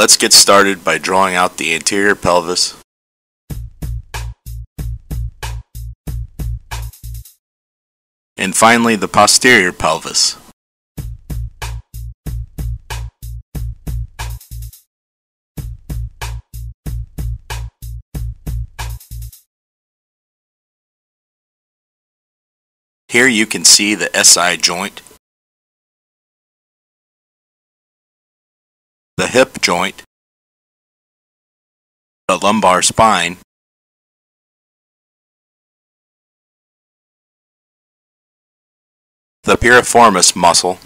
Let's get started by drawing out the anterior pelvis. And finally the posterior pelvis. Here you can see the SI joint, joint, the lumbar spine, the piriformis muscle,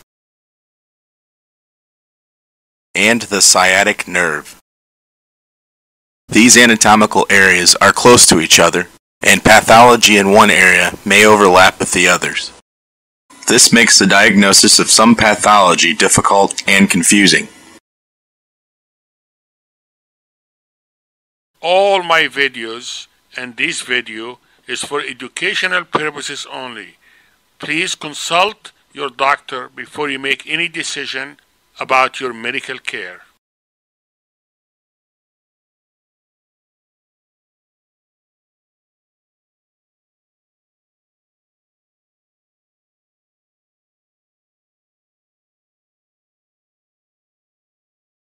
and the sciatic nerve. These anatomical areas are close to each other, and pathology in one area may overlap with the others. This makes the diagnosis of some pathology difficult and confusing. All my videos and this video is for educational purposes only. Please consult your doctor before you make any decision about your medical care.